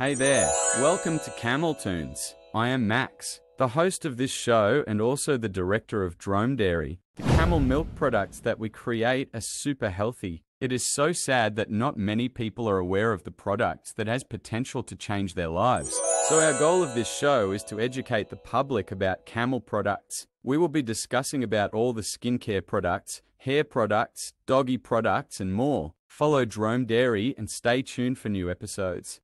Hey there, welcome to CamelToons. I am Max, the host of this show and also the director of DromeDairy. The camel milk products that we create are super healthy. It is so sad that not many people are aware of the products that has potential to change their lives. So our goal of this show is to educate the public about camel products. We will be discussing about all the skincare products, hair products, doggy products and more. Follow DromeDairy and stay tuned for new episodes.